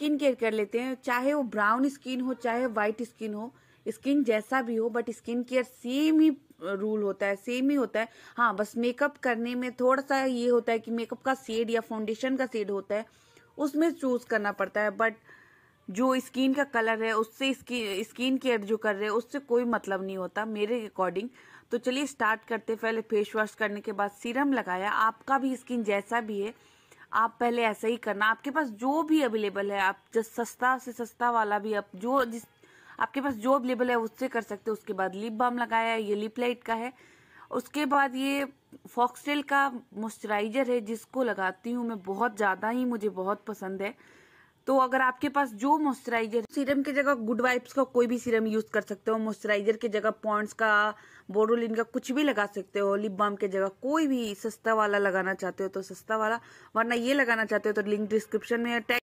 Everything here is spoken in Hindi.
स्किन केयर कर लेते हैं, चाहे वो ब्राउन स्किन हो, चाहे व्हाइट स्किन हो, स्किन जैसा भी हो बट स्किन केयर सेम ही रूल होता है सेम ही होता है। हाँ बस मेकअप करने में थोड़ा सा ये होता है कि मेकअप का शेड या फाउंडेशन का शेड होता है, उसमें चूज़ करना पड़ता है बट जो स्किन का कलर है, उससे स्किन स्किन केयर जो कर रहे हैं, उससे कोई मतलब नहीं होता, मेरे अकॉर्डिंग तो चलिए स्टार्ट करते पहले फेस वॉश करने के बाद सीरम लगाया। आपका भी स्किन जैसा भी है आप पहले ऐसा ही करना। आपके पास जो भी अवेलेबल है, आप जब सस्ता से सस्ता वाला भी आप जो जिस, आपके पास जो अवेलेबल है, उससे कर सकते हो। उसके बाद लिप बाम लगाया है, ये लिप लाइट का है। उसके बाद ये फॉक्सटेल का मॉइस्चराइजर है, जिसको लगाती हूँ मैं। बहुत ज़्यादा ही मुझे बहुत पसंद है। तो अगर आपके पास जो मॉइस्चराइजर सीरम की जगह गुड वाइप्स का कोई भी सीरम यूज़ कर सकते हो मॉइस्चराइजर की जगह पॉन्ड्स का बोरोलिन का कुछ भी लगा सकते हो लिप बाम की जगह कोई भी सस्ता वाला लगाना चाहते हो तो सस्ता वाला, वरना ये लगाना चाहते हो तो लिंक डिस्क्रिप्शन में टैग